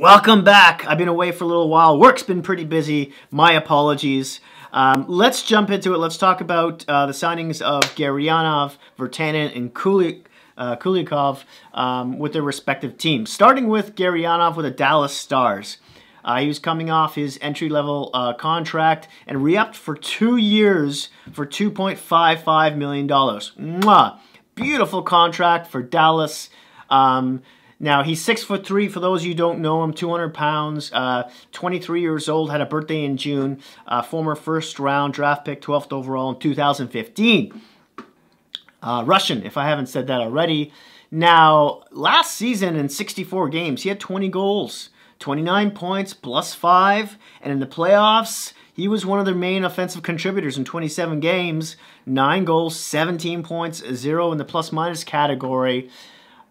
Welcome back. I've been away for a little while. Work's been pretty busy. My apologies. Um, let's jump into it. Let's talk about uh, the signings of Gurianov, Virtanen, and Kulik, uh, Kulikov um, with their respective teams. Starting with Gurianov with the Dallas Stars. Uh, he was coming off his entry-level uh, contract and re-upped for two years for $2.55 million. Mwah! Beautiful contract for Dallas. Um, now he's six foot three. For those of you who don't know him, 200 pounds, uh, 23 years old. Had a birthday in June. Uh, former first round draft pick, 12th overall in 2015. Uh, Russian, if I haven't said that already. Now, last season in 64 games, he had 20 goals, 29 points, plus five, and in the playoffs, he was one of their main offensive contributors in 27 games, nine goals, 17 points, zero in the plus minus category.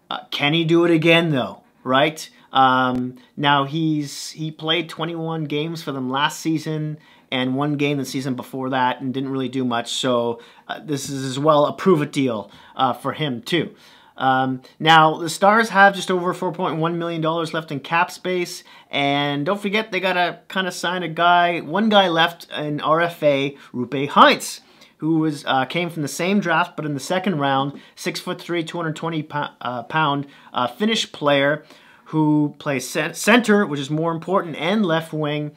Uh, can he do it again though? Right? Um, now he's he played 21 games for them last season and one game the season before that and didn't really do much. So uh, this is as well a prove it deal uh, for him too. Um, now the Stars have just over 4.1 million dollars left in cap space, and don't forget they gotta kind of sign a guy. One guy left in RFA, Roope Hintz who was uh, came from the same draft, but in the second round, six foot three, 220 pound, uh, pound uh, Finnish player who plays center, which is more important, and left wing,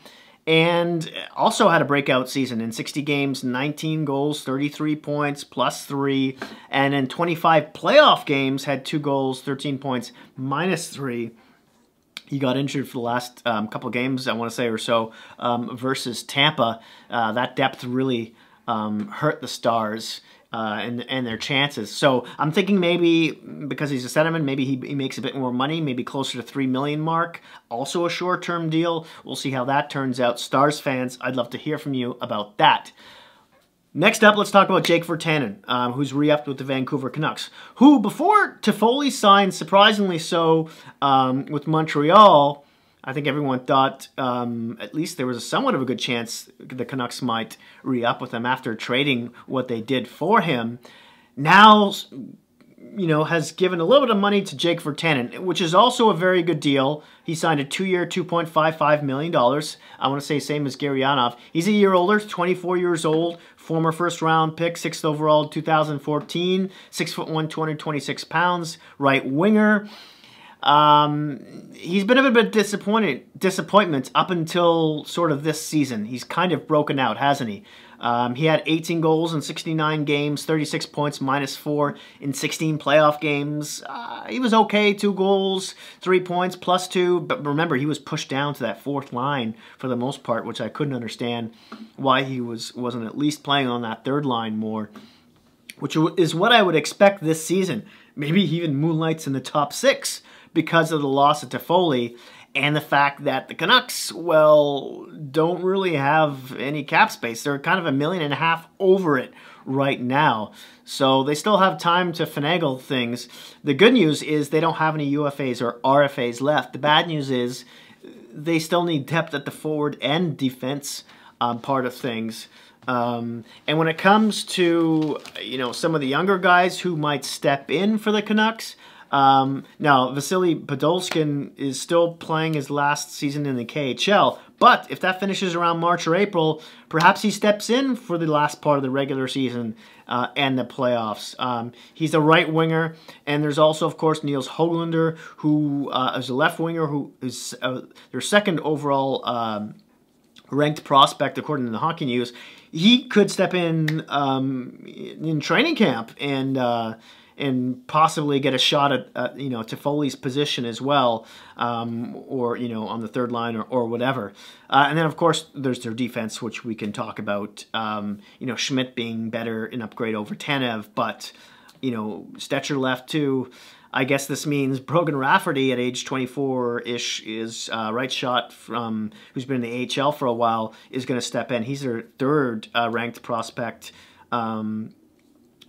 and also had a breakout season in 60 games, 19 goals, 33 points, plus three, and in 25 playoff games had two goals, 13 points, minus three. He got injured for the last um, couple games, I want to say, or so, um, versus Tampa. Uh, that depth really um, hurt the Stars uh, and and their chances. So I'm thinking maybe because he's a centerman, maybe he, he makes a bit more money, maybe closer to three million mark. Also a short term deal. We'll see how that turns out. Stars fans, I'd love to hear from you about that. Next up, let's talk about Jake Virtanen, um, who's re-upped with the Vancouver Canucks, who before Toffoli signed, surprisingly so, um, with Montreal, I think everyone thought um, at least there was a somewhat of a good chance the Canucks might re up with him after trading what they did for him. Now, you know, has given a little bit of money to Jake Virtanen, which is also a very good deal. He signed a two-year, $2.55 million. I want to say same as Gurianov. He's a year older, 24 years old, former first-round pick, 6th overall 2014, 6 foot 1, 226 pounds, right winger. Um, he's been a bit disappointed, disappointment up until sort of this season. He's kind of broken out, hasn't he? Um, he had 18 goals in 69 games, 36 points, minus four in 16 playoff games. Uh, he was okay, two goals, three points, plus two. But remember, he was pushed down to that fourth line for the most part, which I couldn't understand why he was wasn't at least playing on that third line more, which is what I would expect this season. Maybe he even moonlights in the top six because of the loss of Toffoli and the fact that the Canucks, well, don't really have any cap space. They're kind of a million and a half over it right now. So they still have time to finagle things. The good news is they don't have any UFAs or RFAs left. The bad news is they still need depth at the forward and defense um, part of things. Um, and when it comes to you know some of the younger guys who might step in for the Canucks, um, now, Vasily Podkolzin is still playing his last season in the KHL, but if that finishes around March or April, perhaps he steps in for the last part of the regular season uh, and the playoffs. Um, he's a right winger, and there's also, of course, Nils Hoglander, who uh, is a left winger, who is uh, their second overall um, ranked prospect according to the Hockey News. He could step in um, in training camp and uh, and possibly get a shot at, uh, you know Toffoli's position as well, um, or you know on the third line or, or whatever. Uh, and then of course there's their defense, which we can talk about. Um, you know Schmidt being better an upgrade over Tanev, but you know Stecher left too. I guess this means Brogan Rafferty at age 24-ish is uh, right shot from who's been in the AHL for a while is going to step in. He's their third uh, ranked prospect. Um,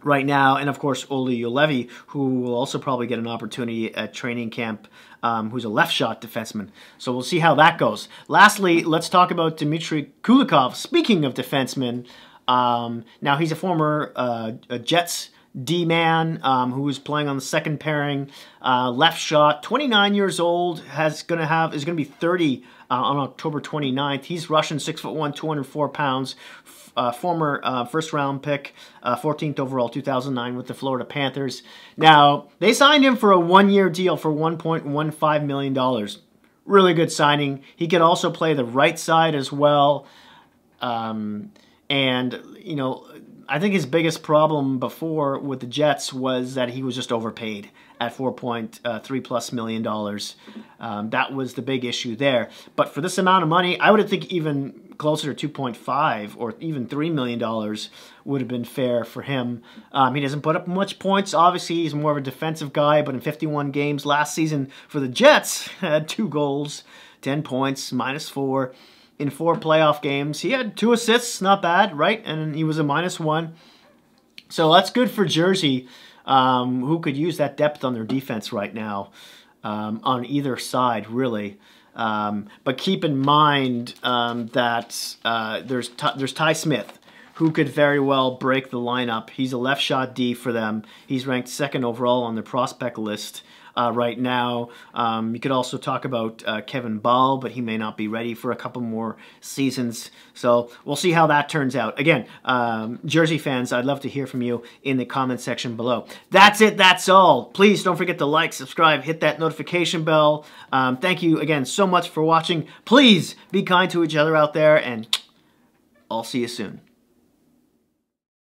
right now, and of course Olli Juolevi, who will also probably get an opportunity at training camp, um, who's a left shot defenseman. So we'll see how that goes. Lastly, let's talk about Dmitry Kulikov. Speaking of defensemen, um, now he's a former uh, Jets D-man, um, who is playing on the second pairing, uh, left shot, 29 years old, has gonna have is gonna be 30 uh, on October 29th. He's Russian, six foot one, 204 pounds. Uh, former uh, first round pick, 14th uh, overall, 2009 with the Florida Panthers. Now they signed him for a one year deal for 1.15 million dollars. Really good signing. He could also play the right side as well. Um, and you know I think his biggest problem before with the Jets was that he was just overpaid at 4.3 uh, plus million dollars. Um, that was the big issue there. But for this amount of money, I would think even closer to 2.5 or even 3 million dollars would have been fair for him. Um, he doesn't put up much points. Obviously, he's more of a defensive guy, but in 51 games last season for the Jets, had two goals, 10 points, minus four in four playoff games. He had two assists, not bad, right? And he was a minus one. So that's good for Jersey, um, who could use that depth on their defense right now um, on either side, really. Um, but keep in mind um, that uh, there's there's Ty Smith, who could very well break the lineup. He's a left shot D for them. He's ranked second overall on the prospect list uh, right now. Um, you could also talk about uh, Kevin Bahl, but he may not be ready for a couple more seasons. So we'll see how that turns out. Again, um, Jersey fans, I'd love to hear from you in the comment section below. That's it. That's all. Please don't forget to like, subscribe, hit that notification bell. Um, thank you again so much for watching. Please be kind to each other out there, and I'll see you soon.